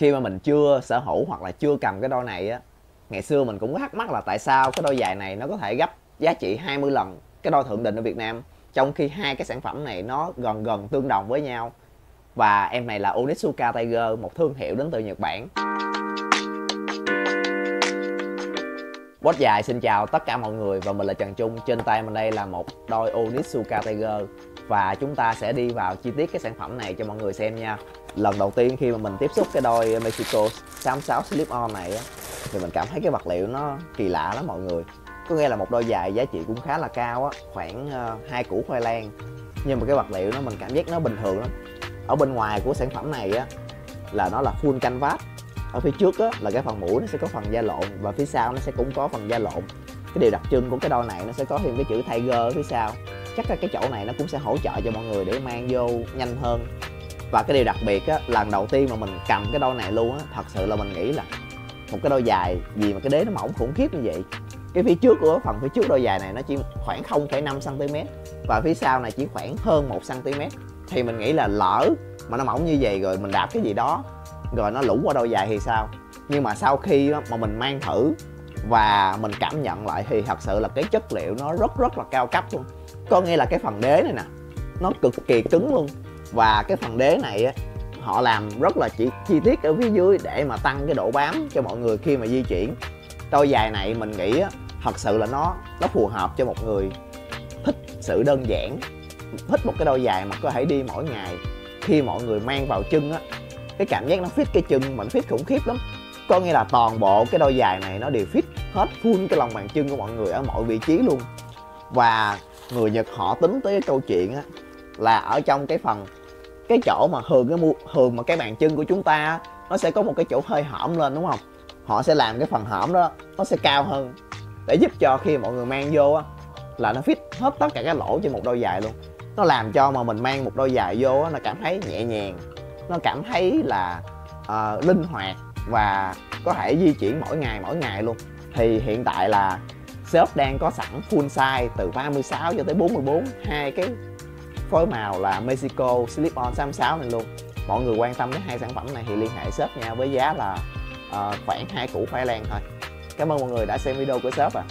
khi mà mình chưa sở hữu hoặc là chưa cầm cái đôi này á, ngày xưa mình cũng có thắc mắc là tại sao cái đôi giày này nó có thể gấp giá trị 20 lần cái đôi thượng định ở Việt Nam, trong khi hai cái sản phẩm này nó gần gần tương đồng với nhau. Và em này là Onitsuka Tiger, một thương hiệu đến từ Nhật Bản. Bót dài, xin chào tất cả mọi người và mình là Trần Trung. Trên tay mình đây là một đôi Onitsuka Tiger. Và chúng ta sẽ đi vào chi tiết cái sản phẩm này cho mọi người xem nha. Lần đầu tiên khi mà mình tiếp xúc cái đôi Mexico 66 Slip On này á Thì mình cảm thấy cái vật liệu nó kỳ lạ lắm mọi người. Có nghĩa là một đôi giày giá trị cũng khá là cao á Khoảng ờ, hai củ khoai lang. Nhưng mà cái vật liệu nó mình cảm giác nó bình thường lắm. Ở bên ngoài của sản phẩm này á Là nó là full canvas. Ở phía trước á, là cái phần mũi nó sẽ có phần da lộn và phía sau nó sẽ cũng có phần da lộn. Cái điều đặc trưng của cái đôi này nó sẽ có thêm cái chữ Tiger ở phía sau. Chắc là cái chỗ này nó cũng sẽ hỗ trợ cho mọi người để mang vô nhanh hơn và cái điều đặc biệt á lần đầu tiên mà mình cầm cái đôi này luôn á thật sự là mình nghĩ là một cái đôi dài gì mà cái đế nó mỏng khủng khiếp như vậy. Cái phía trước của phần phía trước đôi dài này nó chỉ khoảng 0,5 cm và phía sau này chỉ khoảng hơn 1 cm thì mình nghĩ là lỡ mà nó mỏng như vậy rồi mình đạp cái gì đó rồi nó lũ qua đôi dài thì sao? Nhưng mà sau khi mà mình mang thử và mình cảm nhận lại thì thật sự là cái chất liệu nó rất rất là cao cấp luôn. Có nghĩa là cái phần đế này nè nó cực kỳ cứng luôn và cái phần đế này á, họ làm rất là chỉ chi tiết ở phía dưới để mà tăng cái độ bám cho mọi người khi mà di chuyển. Đôi giày này mình nghĩ á, thật sự là nó nó phù hợp cho một người thích sự đơn giản, thích một cái đôi giày mà có thể đi mỗi ngày. Khi mọi người mang vào chân á, cái cảm giác nó fit cái chân mình fit khủng khiếp lắm. Có nghĩa là toàn bộ cái đôi giày này nó đều fit hết full cái lòng bàn chân của mọi người ở mọi vị trí luôn. Và người nhật họ tính tới cái câu chuyện á, là ở trong cái phần cái chỗ mà thường cái mu thường mà cái bàn chân của chúng ta nó sẽ có một cái chỗ hơi hõm lên đúng không? Họ sẽ làm cái phần hõm đó nó sẽ cao hơn. Để giúp cho khi mọi người mang vô á là nó fit hết tất cả các lỗ trên một đôi giày luôn. Nó làm cho mà mình mang một đôi giày vô á nó cảm thấy nhẹ nhàng nó cảm thấy là uh, linh hoạt và có thể di chuyển mỗi ngày mỗi ngày luôn. Thì hiện tại là shop đang có sẵn full size từ 36 cho tới 44 hai cái phối màu là Mexico Slip On 66 này luôn. Mọi người quan tâm đến hai sản phẩm này thì liên hệ shop nha với giá là uh, khoảng hai củ khoai lang thôi. Cảm ơn mọi người đã xem video của shop à